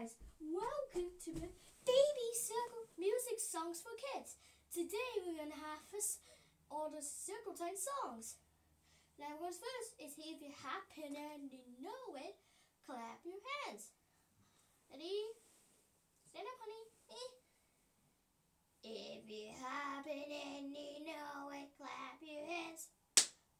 guys, welcome to the Baby Circle Music Songs for Kids. Today we're gonna have all the circle time songs. Now what's first is if you happen and you know it, clap your hands. Ready? Stand up, honey. Eh. If you happen and you know it, clap your hands.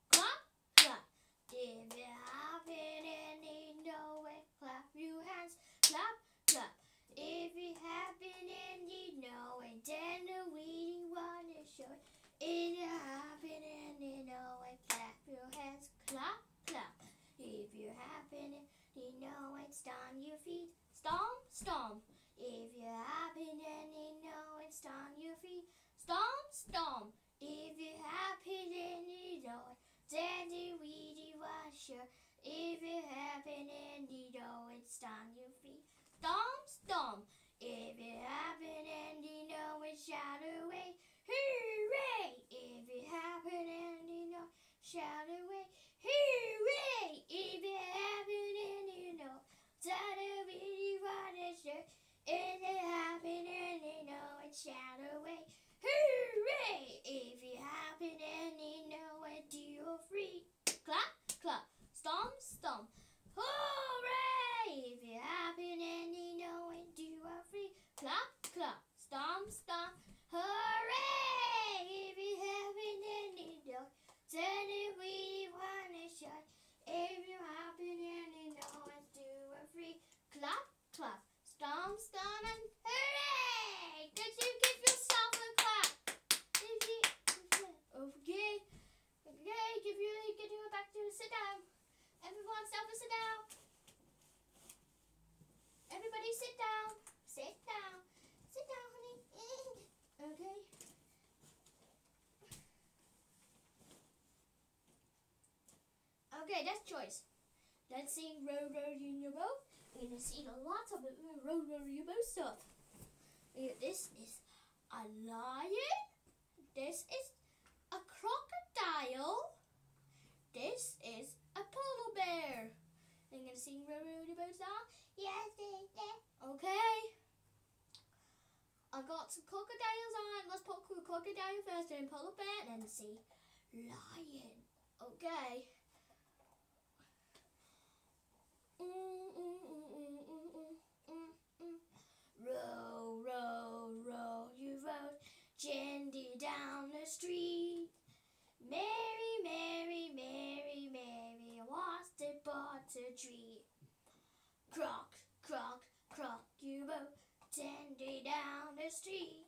Clap, clap. If you happen and you know it, clap your hands. Clap, clap. If you happen and you know it, then we wanna show it. If you happen and you know it, clap your hands. Clap, clap. If you happen and you know it, stomp your feet. Stomp, stomp. If you happen and you know it, stomp your feet. Stomp, stomp. If you happen and you know it, then we wash your. If you happen and you know it, stomp your feet. Stomp, stomp. If you happen and you know it, shout away. Hooray! If you happen and you know, shout away. Hooray! If you happen and you know, that it really what is it? If you happen and you know it, shout away. Hooray! If you happen and you know it, do you free? Clap, clap, stomp, stomp. Hooray! If you happen and you know it, do you free? Clap, clap, stomp, stomp. Hooray! If you happen and you know, then it we wanna shut. If you happen and you know it, do a free. Clap, clap, stomp, stomp, and hooray! Did you give yourself a clap? Did you? Okay. Okay, give you get you back to sit down. Everyone stop and sit down. Everybody sit down. Sit down. Sit down, honey. Okay. Okay, that's choice. Let's sing Row Row Your Boat. We're gonna sing a lot of. Row Row Your Boat stuff. This is a lion. This is a crocodile. This is a polar bear. You gonna sing Row Row Your Boat song? Yes, yes. Okay. I got some crocodiles on. Let's put cro- crocodile first, then polar bear, and then see lion. Okay. Row, row, row your boat gently down the street. Mary, Mary, Mary, Mary, what's the butter tree? Crock, crock, crock your boat gently down the street.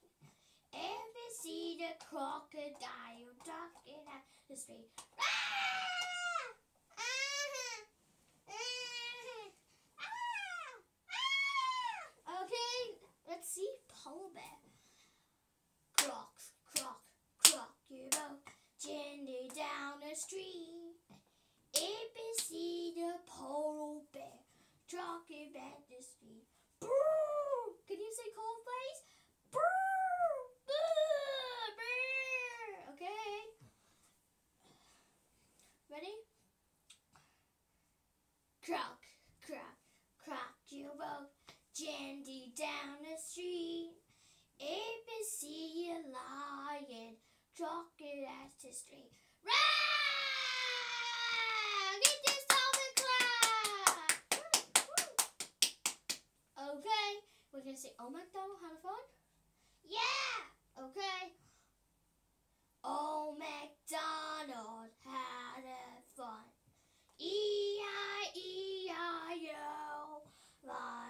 If you see the crocodile ducking at the street. Ah! Ah! Ah! Ah! Okay, let's see polar bear. Croc, croc, croc your boat gently down the street. If you see the polar bear talking at the street. Brrr! Can you say cold please? Brrr! Brrr! Brrr! Okay. Ready? Croc, croc, croc your boat gently down the street. See a lion talking at the street. Rah! Get this off the clap! Okay, we're gonna say, Oh MacDonald had a fun? Yeah! Okay. Oh MacDonald had a fun. E-I-E-I-O. Bonnie,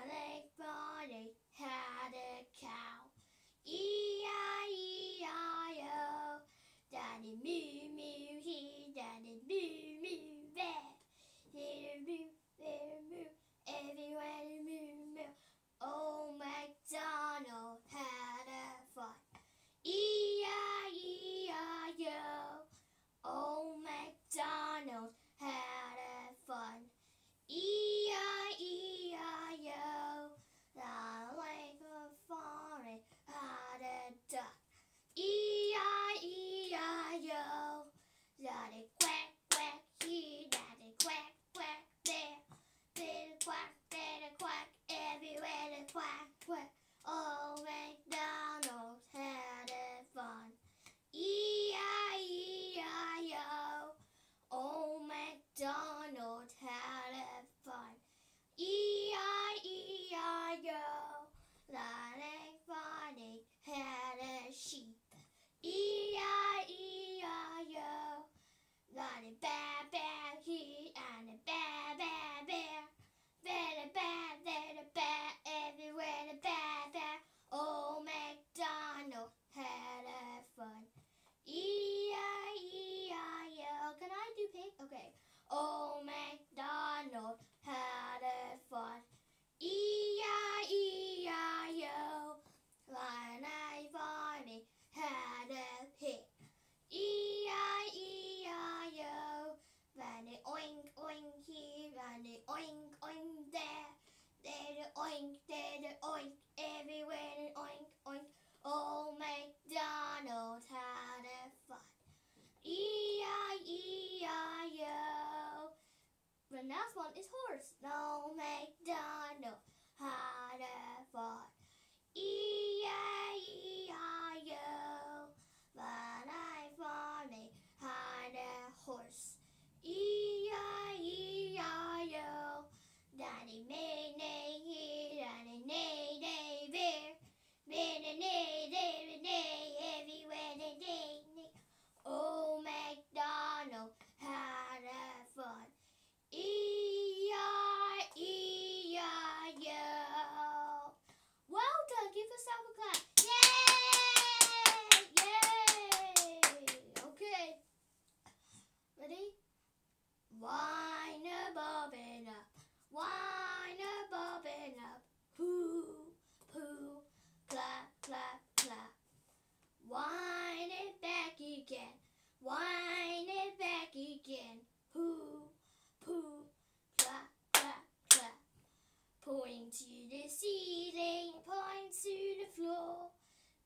to the ceiling, point to the floor,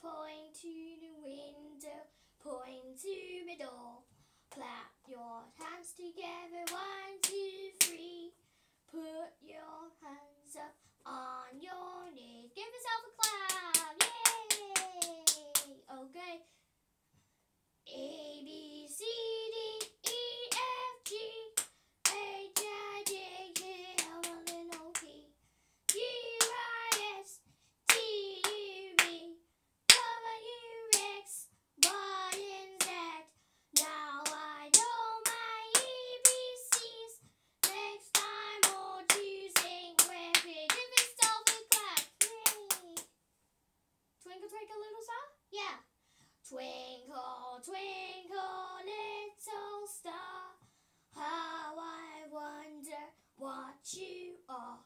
point to the window, point to the door. Clap your hands together, one, two, three. Put your hands up on your knees. twinkle, little star, how I wonder what you are.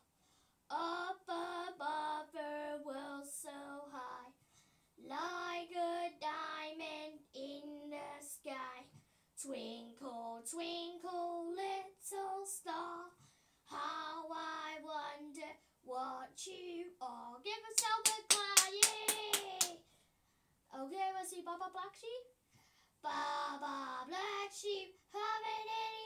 Up above the world so high, like a diamond in the sky. Twinkle, twinkle, little star, how I wonder what you are. Give yourself a clap, yay! Okay, let's see Baba Black Sheep. Baba, black sheep, have an idiot.